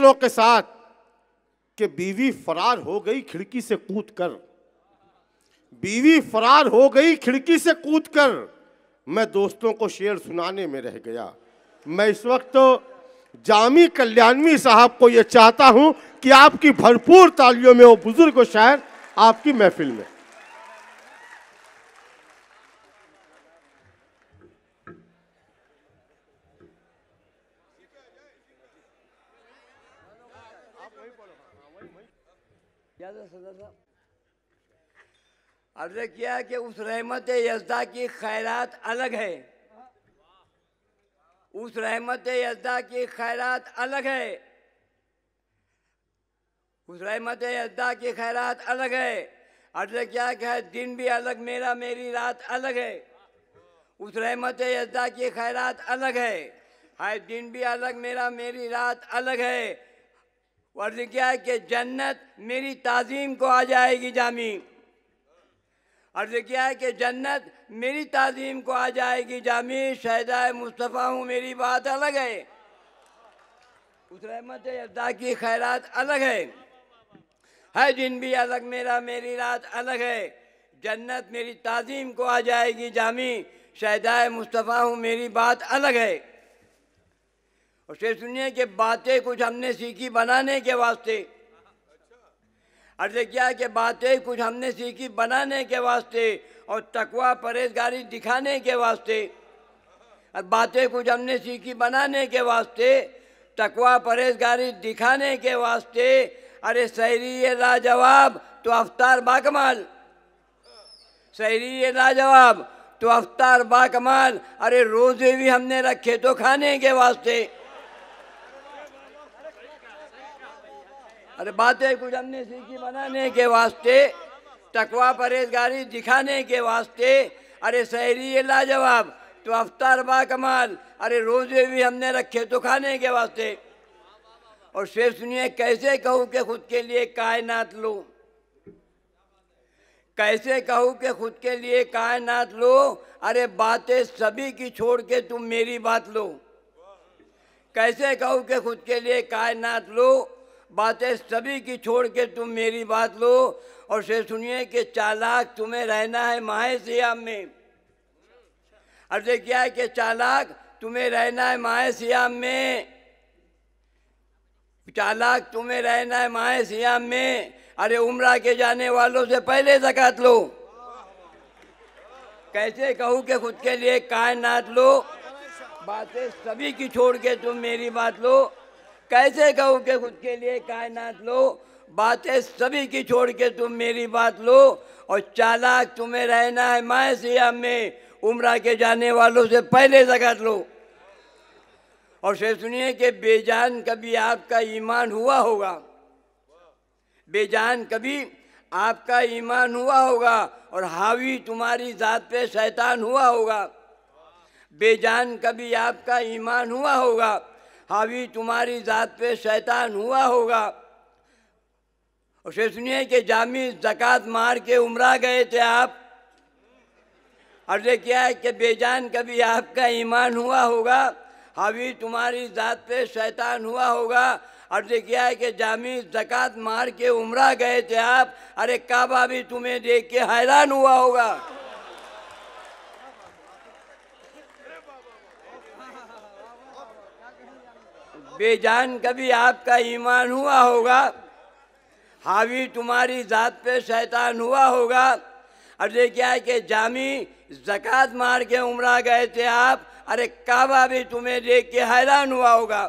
دوسروں کے ساتھ کہ بیوی فرار ہو گئی کھڑکی سے کود کر۔ بیوی فرار ہو گئی کھڑکی سے کود کر۔ میں دوستوں کو شعر سنانے میں رہ گیا۔ میں اس وقت جامی کلیانوی صاحب کو یہ چاہتا ہوں کہ آپ کی بھرپور تالیوں میں وہ بزرگ و شاعر آپ کی محفل میں۔ عرض کیا کہ اس رحمت یزدہ کی خیرات الگ ہے اس رحمت یزدہ کی خیرات الگ ہے اس رحمت یزدہ کی خیرات الگ ہے عرض کیا کہ دن بھی الگ، میرا، میری رات الگ ہے۔ اس رحمت یزدہ کی خیرات الگ ہے ہے دن بھی الگ، میرا، میری رات الگ ہے۔ عرض کیا ہے کہ جنت میری تعظیم کو آ جائے گی جامی۔ عرض کیا ہے کہ جنت میری تعظیم کو آ جائے گی جامع شہدہ مصطفیٰ ہوں، میری بات الگ ہے۔ اس رحمت یزدہ کی خیرات الگ ہے۔ ہے دن بھی الگ، میرا میری رات الگ ہے۔ جنت میری تعظیم کو آ جائے گی جامع شہدہ مصطفیٰ ہوں، میری بات الگ ہے۔ اور سے سنیے کہ باتیں کچھ ہم نے سیکھی بنانے کے واسطے۔ عرض کیا کہ باتیں کچھ ہم نے سیکھی بنانے کے واسطے اور تقوی پرہیزگاری دکھانے کے واسطے۔ اور باتیں کچھ ہم نے سیکھی بنانے کے واسطے، تقوی پرہیزگاری دکھانے کے واسطے۔ ارے سحری لاجواب تو افطار باکمال سحری لاجواب تو افطار باکمال ارے روزے بھی ہم نے رکھے تو کھانے کے واسطے۔ ارے باتیں کچھ ہم نے سیکھی بنانے کے واسطے، تقوی پرہیزگاری دکھانے کے واسطے۔ ارے سحری لاجواب، تو افطار با کمال۔ ارے روزے بھی ہم نے رکھے تو کھانے کے واسطے۔ اور شعر سنیے، کیسے کہوں کہ خود کے لیے کائنات لو؟ کیسے کہوں کہ خود کے لیے کائنات لو؟ ارے باتیں سبھی کی چھوڑ کے تم میری بات لو۔ کیسے کہوں کہ خود کے لیے کائنات لو؟ باتیں سبھی کی چھوڑ کے تم میری بات لو اور سے سنیے کہ چالاک تمہیں رہنا ہے ماہ سیام میں۔ عرض کیا ہے کہ چالاک تمہیں رہنا ہے ماہ سیام میں۔ چالاک تمہیں رہنا ہے ماہ سیام میں۔ ارے عمرہ کے جانے والوں سے پہلے زکات لو۔ کیسے کہوں کہ خود کے لیے کائنات لو۔ باتیں سبھی کی چھوڑ کے تم میری بات لو۔ کیسے کہوں کہ خود کے لیے کائنات لو، باتیں سبھی کی چھوڑ کے تم میری بات لو، اور چالاک تمہیں رہنا ہے ماہ سیام میں، عمرہ کے جانے والوں سے پہلے زکات لو۔ اور سے سنیے کہ بے جان کبھی آپ کا ایمان ہوا ہوگا۔ بے جان کبھی آپ کا ایمان ہوا ہوگا، اور حاوی تمہاری ذات پہ شیطان ہوا ہوگا۔ بے جان کبھی آپ کا ایمان ہوا ہوگا حاوی تمہاری ذات پہ شیطان ہوا ہوگا۔ اور سے سنیے کہ جامع زکوٰۃ مار کے عمرہ گئے تھے آپ۔ عرض کیا ہے کہ بے جان کبھی آپ کا ایمان ہوا ہوگا۔ حاوی تمہاری ذات پہ شیطان ہوا ہوگا۔ عرض کیا ہے کہ جامع زکوٰۃ مار کے عمرہ گئے تھے آپ۔ ارے کعبہ بھی تمہیں دیکھ کے حیران ہوا ہوگا۔ بے جان کبھی آپ کا ایمان ہوا ہوگا؟ حاوی تمہاری ذات پہ شیطان ہوا ہوگا؟ عرض کیا ہے کہ جامع زکوٰۃ مار کے عمرہ گئے تھے آپ؟ ارے کعبہ بھی تمہیں دیکھ کے حیران ہوا ہوگا۔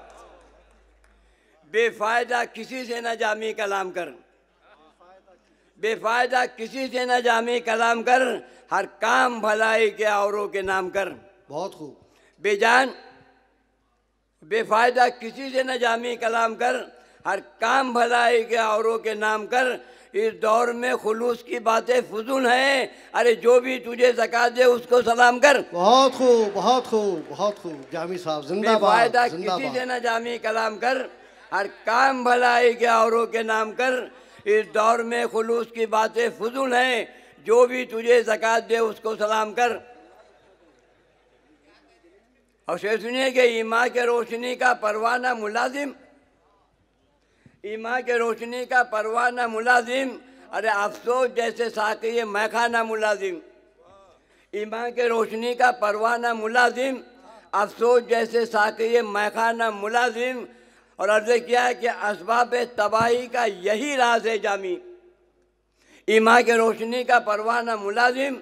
بے فائدہ کسی سے نہ جامع کلام کر۔ بے فائدہ کسی سے نہ جامع کلام کر۔ ہر کام بھلائی کے اوروں کے نام کر۔ بہت خوب۔ بے جان بے فائدہ کسی سے نہ جامع کلام کر ہر کام بھلائی کے اوروں کے نام کر۔ اس دور میں خلوص کی باتیں فضول ہیں۔ ارے جو بھی تجھے زکات دے اس کو سلام کر۔ بہت خوب بہت خوب بہت خوب۔ جامی صاحب بے زندہ فائدہ باد زندہ کسی سے نہ جامع کلام کر۔ ہر کام بھلائی کے اوروں کے نام کر۔ اس دور میں خلوص کی باتیں فضول ہیں۔ جو بھی تجھے زکات دے اس کو سلام کر۔ اور سے سنیے کہ ایما کے روشنی کا پروانہ ملازم۔ ایمان کے روشنی کا پروانہ ملازم۔ ارے افسوس جیسے ساقی میخانہ ملازم۔ ایمان کے روشنی کا پروانہ ملازم۔ افسوس جیسے ساقی میخانہ ملازم۔ اور عرض کیا ہے کہ اسباب تباہی کا یہی راز ہے جامی۔ ایمان کے روشنی کا پروانہ ملازم۔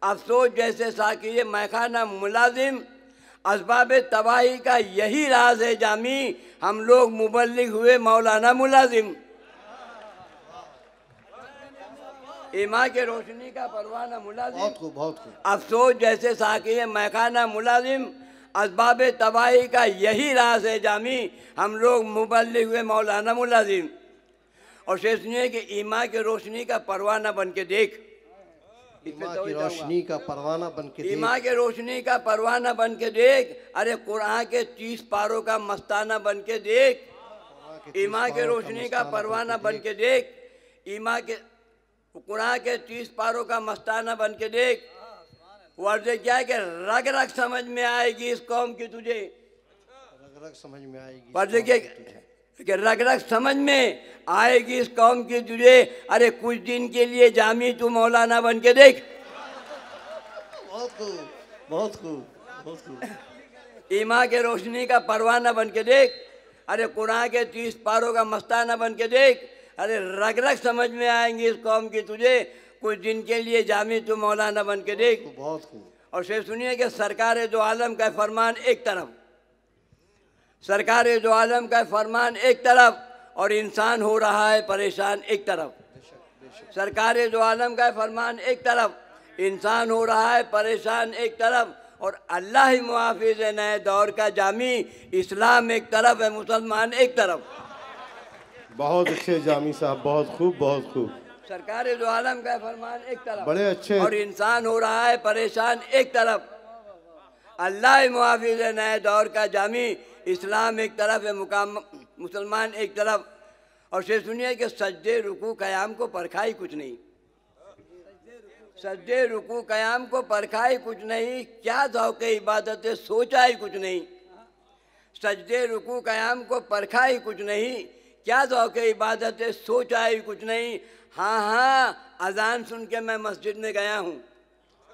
افسوس جیسے ساقی میخانہ ملازم۔ اسباب تباہی کا یہی راز ہے جامی ہم لوگ مبلغ ہوئے مولانا ملازم۔ ایمان کے روشنی کا پروانہ ملازم۔ بہت خوب بہت خوب۔ افسوس جیسے ساقی میخانہ ملازم۔ اسباب تباہی کا یہی راز ہے جامی ہم لوگ مبلغ ہوئے مولانا ملازم۔ اور شیخ سنیے کہ ایمان کے روشنی کا پروانہ بن کے دیکھ۔ ایمان کی۔ روشنی کا پروانہ بن کے دیکھ۔ ایمان کے روشنی کا پروانہ بن کے دیکھ۔ ارے قرآن کے تیس پاروں کا مستانہ بن کے دیکھ۔ ایمان کے روشنی کا پروانہ بن کے دیکھ۔ ایمان کے قرآن کے تیس پاروں کا مستانہ بن کے دیکھ۔ ورد کیا ہے کہ رگ رگ سمجھ میں آئے گی اس قوم کی تجھے۔ رگ رگ سمجھ میں آئے گی۔ ورد کیا کہ رگ رگ سمجھ میں آئے گی اس قوم کی تجھے۔ ارے کچھ دن کے لیے جامی تو مولانا بن کے دیکھ۔ بہت خوب بہت خوب بہت خوب۔ ایمان کے روشنی کا پروانہ بن کے دیکھ۔ ارے قرآن کے تیس پاروں کا مستانہ بن کے دیکھ۔ ارے رگ رگ سمجھ میں آئیں گی اس قوم کی تجھے۔ کچھ دن کے لیے جامع تو مولانا بن کے دیکھ۔ بہت خوب اور سے سنیے کہ سرکار دو عالم کا فرمان ایک طرف۔ سرکار دو عالم کا فرمان ایک طرف اور انسان ہو رہا ہے پریشان ایک طرف۔ سرکار دو عالم کا فرمان ایک طرف انسان ہو رہا ہے پریشان ایک طرف اور اللہ ہی محافظ ہے نئے دور کا جامع اسلام ایک طرف ہے مسلمان ایک طرف۔ بہت اچھے جامی صاحب بہت خوب بہت خوب۔ سرکار دو عالم کا فرمان ایک طرف بڑے اچھے۔ اور انسان ہو رہا ہے پریشان ایک طرف۔ اللہ ہی محافظ ہے نئے دور کا جامع اسلام ایک طرف ہے مقام مسلمان ایک طرف اور سے سنیے کہ سجدے رکو قیام کو پرکھائی کچھ نہیں۔ سجدے رکو قیام کو پرکھائی کچھ نہیں کیا ذوق عبادت ہے سوچا ہی کچھ نہیں۔ سجدے رکو قیام کو پرکھا ہی کچھ نہیں کیا ذوق عبادت ہے سوچا ہی کچھ نہیں۔ ہاں ہاں اذان سن کے میں مسجد میں گیا ہوں۔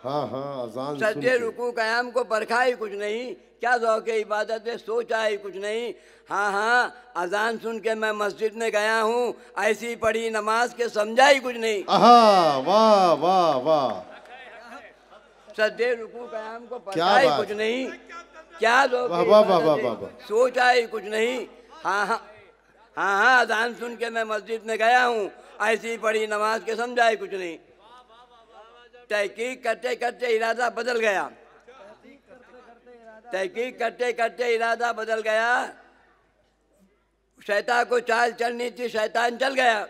ہاں ہاں اذان سجدے قیام کو پرکھا ہی کچھ نہیں کیا ذوق عبادت ہے سوچا ہی کچھ نہیں؟ ہاں ہاں اذان سن کے میں مسجد میں گیا ہوں ایسی پڑھی نماز کے سمجھا ہی کچھ نہیں۔ آہا واہ واہ واہ۔ سجدے رکو قیام کو پرکھا ہی کچھ نہیں۔ کیا ذوق۔ سوچا ہی کچھ نہیں۔ ہاں ہاں ہاں ہاں اذان سن کے میں مسجد میں گیا ہوں ایسی پڑھی نماز کے سمجھا ہی کچھ نہیں۔ تحقیق کرتے کرتے ارادہ بدل گیا۔ تحقیق کرتے کرتے ارادہ بدل گیا۔ شیطان کو چال چلنی تھی، شیطان چل گیا۔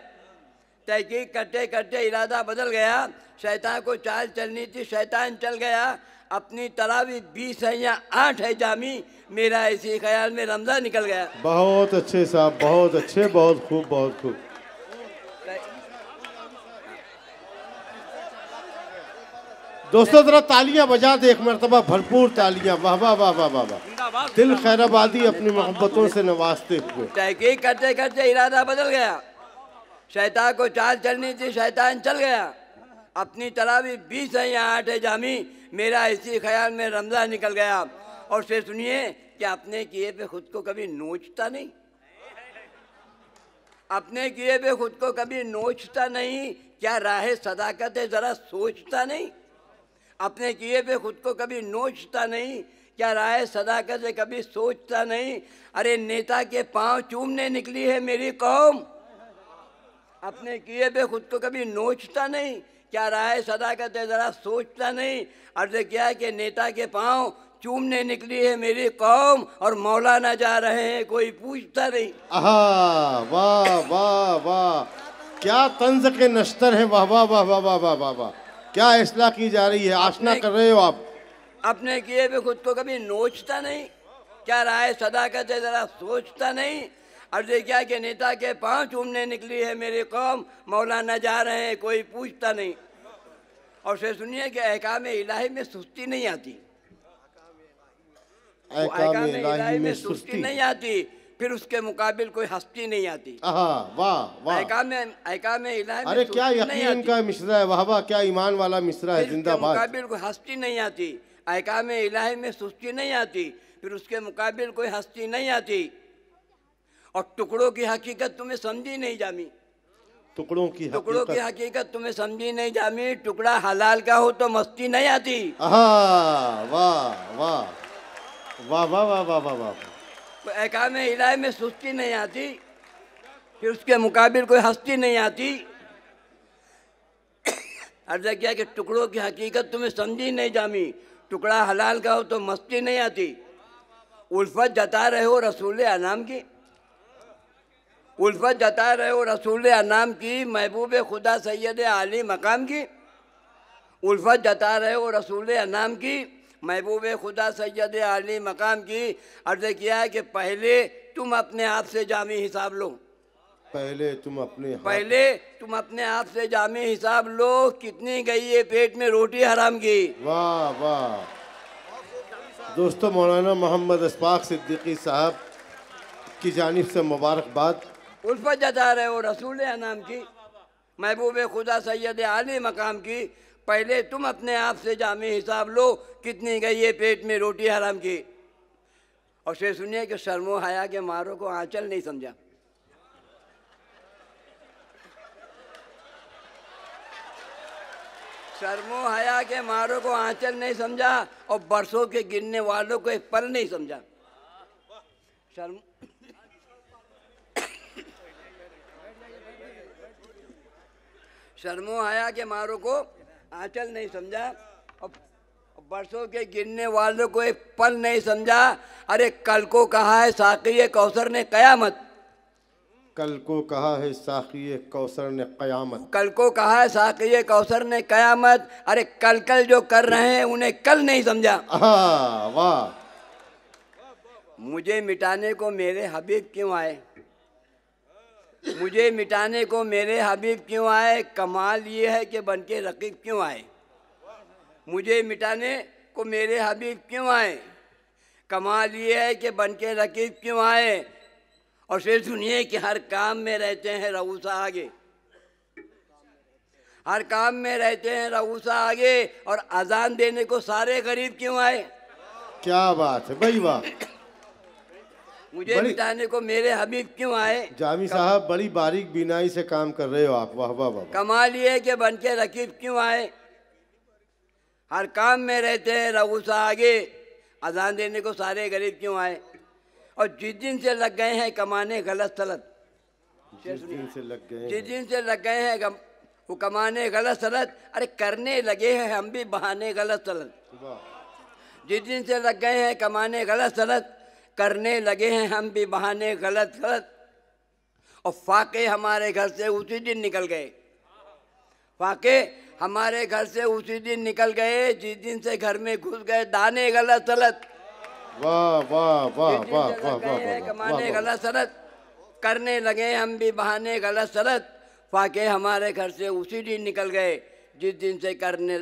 تحقیق کرتے کرتے ارادہ بدل گیا۔ شیطان کو چال چلنی تھی، شیطان چل گیا۔ اپنی تراوی بیس ہے یا آٹھ ہے جامی، میرا اسی خیال میں رمضان نکل گیا۔ بہت اچھے صاحب، بہت اچھے، بہت خوب بہت خوب۔ دوستوں ذرا تالیاں بجا دے، ایک مرتبہ بھرپور تالیاں، واہ واہ واہ واہ واہ دل خیر آبادی اپنی محبتوں سے نوازتے ہوئے۔ تحقیق کرتے کرتے ارادہ بدل گیا۔ شیطان کو چال چلنی تھی، شیطان چل گیا۔ اپنی تراوی بیس ہے یا آٹھ ہے جامی، میرا اسی خیال میں رمضان نکل گیا۔ اور پھر سنیے کہ اپنے کیے پہ خود کو کبھی نوچتا نہیں۔ اپنے کیے پہ خود کو کبھی نوچتا نہیں، کیا راہ صداقت ہے ذرا سوچتا نہیں؟ اپنے کیے پہ خود کو کبھی نوچتا نہیں، کیا رائے صداقت سے کبھی سوچتا نہیں؟ ارے نیتا کے پاؤں چومنے نکلی ہے میری قوم۔ اپنے کیے پہ خود کو کبھی نوچتا نہیں، کیا رائے صداقت سے ذرا سوچتا نہیں؟ عرض کیا کہ نیتا کے پاؤں چومنے نکلی ہے میری قوم اور مولا نہ جا رہے ہیں، کوئی پوچھتا نہیں۔ واہ واہ واہ واہ۔ کیا تنز کے نشتر ہیں واہ واہ واہ واہ واہ واہ واہ۔ کیا اصلاح کی جا رہی ہے؟ آشنا کر رہے ہو آپ؟ اپنے کیے پہ خود کو کبھی نوچتا نہیں۔ کیا رائے صداقت ہے ذرا سوچتا نہیں۔ عرض کیا کہ نیتا کے پاؤں چومنے نکلی ہے میری قوم مولانا جا رہے ہیں کوئی پوچھتا نہیں۔ اور پھر سنیے کہ احکام الہی میں سستی نہیں آتی۔ احکام الہی میں سستی۔ نہیں آتی۔ پھر اس کے مقابل کوئی ہستی نہیں آتی۔ آہا واہ واہ۔ احکام احکام الہی میں ارے کیا یقین کا مصرع ہے واہ واہ کیا ایمان والا مصرع ہے پھر اس زندہ کے باد۔ مقابل کوئی ہستی نہیں آتی۔ احکام الہی میں سستی نہیں آتی۔ پھر اس کے مقابل کوئی ہستی نہیں آتی۔ اور ٹکڑوں کی حقیقت تمہیں سمجھی نہیں جامی۔ ٹکڑوں کی ٹکڑوں کی حقیقت تمہیں سمجھی نہیں جامی۔ ٹکڑا حلال کا ہو تو مستی نہیں آتی۔ آہا واہ واہ۔ واہ واہ واہ واہ واہ واہ۔ احکام الہی میں سستی نہیں آتی، پھر اس کے مقابل کوئی ہستی نہیں آتی۔ عرض کیا کہ ٹکڑوں کی حقیقت تمہیں سمجھی نہیں جامی۔ ٹکڑا حلال کا ہو تو مستی نہیں آتی۔ الفت جتا رہے ہو رسول انام کی۔ الفت جتا رہے ہو رسول انام کی، محبوب خدا سید عالی مقام کی۔ الفت جتا رہے ہو رسول انام کی۔ محبوب خدا سید عالی مقام کی عرض کیا ہے کہ پہلے تم اپنے آپ سے جامع حساب لو۔ پہلے تم اپنے پہلے تم اپنے آپ سے جامع حساب لو کتنی گئی ہے پیٹ میں روٹی حرام کی۔ واہ واہ۔ دوستو مولانا محمد اسپاق صدیقی صاحب کی جانب سے مبارکباد الفت جتا رہے ہو رسول انام کی۔ محبوب خدا سید عالی مقام کی۔ پہلے تم اپنے آپ سے جامع حساب لو کتنی گئی ہے پیٹ میں روٹی حرام کی۔ اور پھر سنیے کہ شرم و حیا کے ماروں کو آنچل نہیں سمجھا۔ شرم و حیا کے ماروں کو آنچل نہیں سمجھا اور برسوں کے گرنے والوں کو ایک پل نہیں سمجھا۔ شرم شرم و حیا کے ماروں کو آنچل نہیں سمجھا۔ برسوں کے گرنے والوں کو ایک پل نہیں سمجھا۔ ارے کل کو کہا ہے ساقی کوثر نے قیامت۔ کل کو کہا ہے ساقی کوثر نے قیامت۔ کل کو کہا ہے ساقی کوثر نے قیامت۔ ارے کل کل جو کر رہے ہیں انہیں کل نہیں سمجھا۔ واہ۔ مجھے مٹانے کو میرے حبیب کیوں آئے؟ مجھے مٹانے کو میرے حبیب کیوں آئے؟ کمال یہ ہے کہ بن کے رقیب کیوں آئے؟ مجھے مٹانے کو میرے حبیب کیوں آئے؟ کمال یہ ہے کہ بن کے رقیب کیوں آئے؟ اور پھر سنیے کہ ہر کام میں رہتے ہیں رعوسا آگے۔ ہر کام میں رہتے ہیں رعوسا آگے اور اذان دینے کو سارے غریب کیوں آئے؟ کیا بات ہے، بھائی واہ۔ مجھے مٹانے کو میرے حبیب کیوں آئے؟ جامی صاحب بڑی باریک بینائی سے کام کر رہے ہو آپ۔ واہ واہ واہ کمال یہ کہ بن کے رقیب کیوں آئے؟ ہر کام میں رہتے ہیں رغوسا آگے۔ اذان دینے کو سارے غریب کیوں آئے؟ اور جس دن سے لگ گئے ہیں کمانے غلط سلط جس دن سے لگ گئے جس دن سے لگ گئے ہیں وہ کمانے غلط سلط ارے کرنے لگے ہیں ہم بھی بہانے غلط سلط جس دن سے لگ گئے ہیں کمانے غلط سلط کرنے لگے ہیں ہم بھی بہانے غلط غلط۔ اور فاقے ہمارے گھر سے اسی دن نکل گئے۔ فاقے ہمارے گھر سے اسی دن نکل گئے جس دن سے گھر میں گھس گئے۔ دانے غلط واہ کمانے غلط سلط کرنے لگے ہم بھی بہانے غلط سلط فاقے ہمارے گھر سے اسی دن نکل گئے جس دن سے کرنے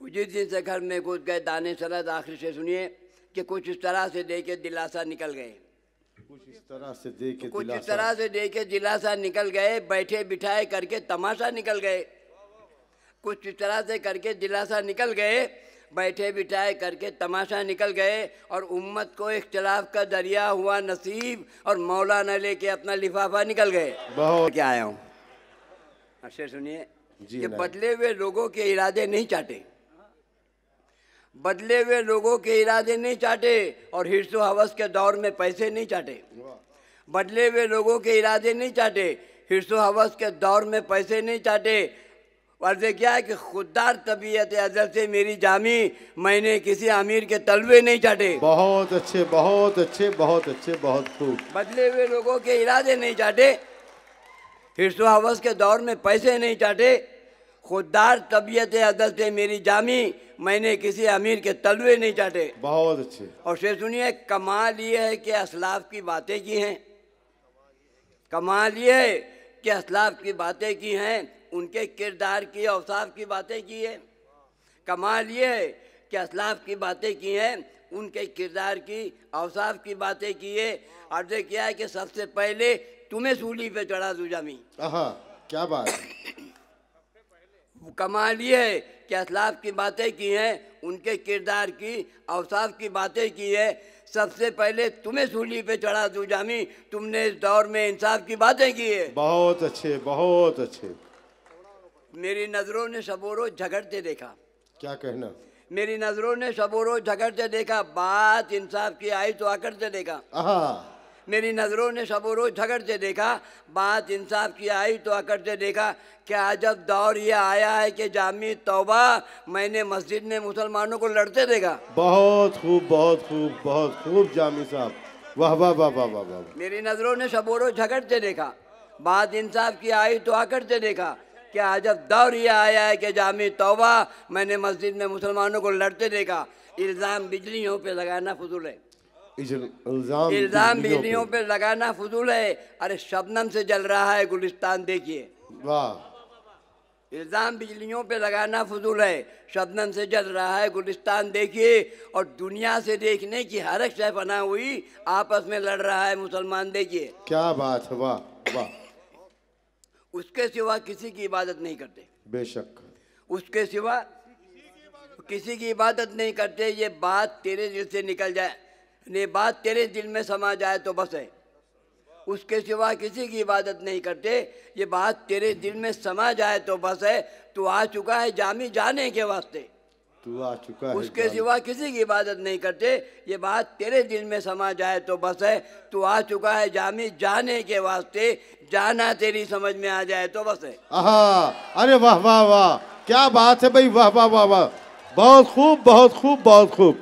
جس دن سے گھر میں گھس گئے۔ دانے سلط آخر سے سنیے۔ کہ کچھ اس طرح سے دے کے دلاسا نکل گئے۔ کچھ اس طرح سے دے کے کچھ اس دلاسا۔ طرح سے دے کے دلاسا نکل گئے بیٹھے بٹھائے کر کے تماشا نکل گئے۔ کچھ اس طرح سے کر کے دلاسا نکل گئے بیٹھے بٹھائے کر کے تماشا نکل گئے۔ اور امت کو اختلاف کا دریا ہوا نصیب اور مولانا لے کے اپنا لفافہ نکل گئے۔ بہت۔ کیا آیا ہوں؟ اچھا سنیے جی کہ نہیں۔ بدلے ہوئے لوگوں کے ارادے نہیں چاٹے بدلے ہوئے لوگوں کے ارادے نہیں چاٹے اور ہرس و حوث کے دور میں پیسے نہیں چاٹے۔ بدلے ہوئے لوگوں کے ارادے نہیں چاٹے ہرس و حوث کے دور میں پیسے نہیں چاٹے۔ عرض کیا ہے کہ خوددار طبیعت ازل سے میری جامی میں نے کسی امیر کے تلوے نہیں چاٹے۔ بہت اچھے بہت اچھے بہت اچھے بہت خوب۔ بدلے ہوئے لوگوں کے ارادے نہیں چاٹے ہرس و حوث کے دور میں پیسے نہیں چاٹے۔ خوددار طبیعت عدل سے میری جامی میں نے کسی امیر کے تلوے نہیں چاٹے۔ بہت اچھے۔ اور پھر سنیے کمال یہ ہے کہ اسلاف کی باتیں کی ہیں۔ کمال یہ ہے کہ اسلاف کی باتیں کی ہیں ان کے کردار کی اوصاف کی باتیں کی ہیں۔ کمال یہ ہے کہ اسلاف کی باتیں کی ہیں ان کے کردار کی اوصاف کی باتیں کیے عرض کیا ہے کہ سب سے پہلے تمہیں سولی پہ چڑھا دوں جامی۔ کیا بات ہے؟ کمال یہ ہے کہ اسلاف کی باتیں کی ہیں ان کے کردار کی اوصاف کی باتیں کی ہے سب سے پہلے تمہیں سولی پہ چڑھا دوں جامی تم نے اس دور میں انصاف کی باتیں کی ہے بہت اچھے بہت اچھے۔ میری نظروں نے شب و روز جھگڑتے دیکھا۔ کیا کہنا؟ میری نظروں نے شب و روز جھگڑتے دیکھا بات انصاف کی آئی تو آ کرتے دیکھا میری نظروں نے شب و روز جھگڑتے دیکھا بات انصاف کی آئی تو آ کرتے دیکھا کیا جب دور یہ آیا ہے کہ جامع توبہ میں نے مسجد میں مسلمانوں کو لڑتے دیکھا۔ بہت خوب بہت خوب بہت خوب جامی صاحب۔ واہ واہ واہ واہ واہ میری نظروں نے شب و روز جھگڑتے دیکھا بات انصاف کی آئی تو آ کرتے دیکھا کیا جب دور یہ آیا ہے کہ جامع توبہ میں نے مسجد میں مسلمانوں کو لڑتے دیکھا الزام بجلیوں پہ لگانا فضول ہے۔ الزام الزام بجلیوں بجلیوں پہ لگانا فضول ہے۔ ارے شبنم سے جل رہا ہے گلستان دیکھیے۔ پہ۔ واہ۔ الزام بجلیوں پہ لگانا فضول ہے۔ شبنم سے جل رہا ہے گلستان دیکھیے۔ اور دنیا سے دیکھنے کی ہر ایک شے فنا ہوئی آپس میں لڑ رہا ہے مسلمان دیکھیے۔ کیا بات ہے واہ واہ۔ اس کے سوا کسی کی عبادت نہیں کرتے۔ بے شک۔ اس کے سوا کسی کی عبادت نہیں کرتے۔ یہ بات تیرے دل سے نکل جائے۔ یہ بات تیرے دل میں سما جائے تو بس ہے۔ اس کے سوا کسی کی عبادت نہیں کرتے۔ یہ بات تیرے دل میں سما جائے تو بس ہے۔ تو آ چکا ہے جامع جانے کے واسطے۔ تو آ چکا ہے اس کے جامی۔ سوا کسی کی عبادت نہیں کرتے۔ یہ بات تیرے دل میں سما جائے تو بس ہے۔ تو آ چکا ہے جامع جانے کے واسطے۔ جانا تیری سمجھ میں آ جائے تو بس ہے۔ ارے واہ واہ واہ۔ کیا بات ہے بھائی؟ واہ واہ واہ واہ۔ بہت خوب بہت خوب بہت خوب۔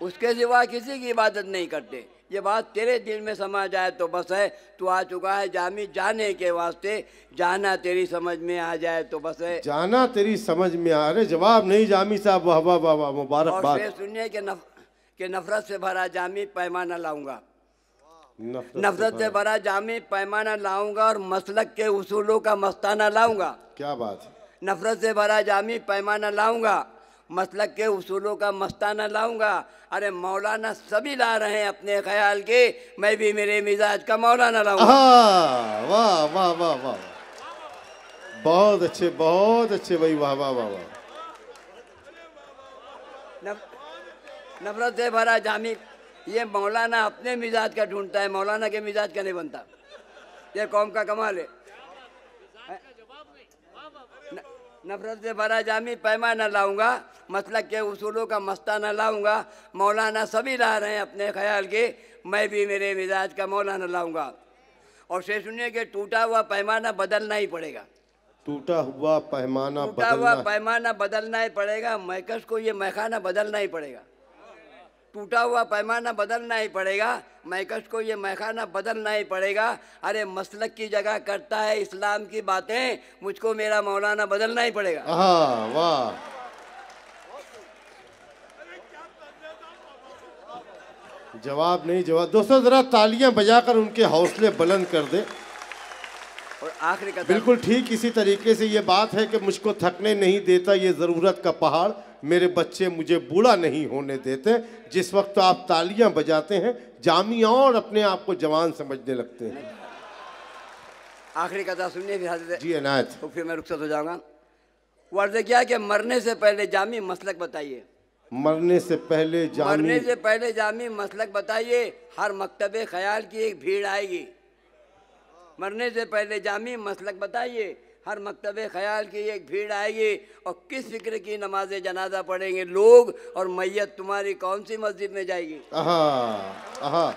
اس کے سوا کسی کی عبادت نہیں کرتے۔ یہ بات تیرے دل میں سما جائے تو بس ہے۔ تو آ چکا ہے جامع جانے کے واسطے۔ جانا تیری سمجھ میں آ جائے تو بس ہے۔ جانا تیری سمجھ میں آ رہے جواب نہیں جامی صاحب۔ واہ واہ مبارک بات۔ سنیے کہ نف... کہ نفرت سے بھرا جامع پیمانہ لاؤں گا۔ نفرت نفرت سے بھرا جامع پیمانہ لاؤں گا اور مسلک کے اصولوں کا مستانہ لاؤں گا۔ کیا بات ہے؟ نفرت سے بھرا جامع پیمانہ لاؤں گا۔ مسلک کے اصولوں کا مستانہ لاؤں گا۔ ارے مولانا سبھی لا رہے ہیں اپنے خیال کے۔ میں بھی میرے مزاج کا مولانا لاؤں گا۔ آہا واہ واہ واہ واہ۔ بہت اچھے بہت اچھے بھائی واہ واہ واہ واہ۔ نف- نفرت سے بھرا جامع یہ مولانا اپنے مزاج کا ڈھونڈتا ہے مولانا کے مزاج کا نہیں بنتا۔ یہ قوم کا کمال ہے۔ نفرت سے بھرا جامع پیمانہ لاؤں گا مسلک کے اصولوں کا مستانہ لاؤں گا مولانا سبھی لا رہے ہیں اپنے خیال کے میں بھی میرے مزاج کا مولانا لاؤں گا اور سے سنیے کہ ٹوٹا ہوا پیمانہ بدلنا ہی پڑے گا۔ ٹوٹا ہوا پیمانہ ٹوٹا ہوا بدلنا پیمانہ بدلنا ہی پڑے گا میکس کو یہ میخانہ بدلنا ہی پڑے گا۔ ٹوٹا ہوا پیمانہ بدلنا ہی پڑے گا۔ میکس کو یہ میخانہ بدلنا ہی پڑے گا۔ ارے مسلک کی جگہ کرتا ہے اسلام کی باتیں مجھ کو میرا مولانا بدلنا ہی پڑے گا۔ آہا واہ۔ جواب نہیں جواب۔ دوستو ذرا تالیاں بجا کر ان کے حوصلے بلند کر دیں۔ اور آخری بالکل ٹھیک اسی طریقے سے یہ بات ہے کہ مجھ کو تھکنے نہیں دیتا یہ ضرورت کا پہاڑ۔ میرے بچے مجھے بوڑھا نہیں ہونے دیتے جس وقت آپ تالیاں بجاتے ہیں جامعہ اور اپنے آپ کو جوان سمجھنے لگتے ہیں۔ آخری کتھا سنیے پھر حضرت۔ جی عنایت۔ تو پھر میں رخصت ہو جاؤں گا۔ ورد کیا کہ مرنے سے پہلے جامع مسلک بتائیے۔ مرنے سے پہلے جامع مرنے سے پہلے جامع مسلک بتائیے ہر مکتب خیال کی ایک بھیڑ آئے گی۔ مرنے سے پہلے جامع مسلک بتائیے ہر مکتب خیال کی ایک بھیڑ آئے گی اور کس فکر کی نماز جنازہ پڑھیں گے لوگ اور میت تمہاری کون سی مسجد میں جائے گی؟ آہا آہا۔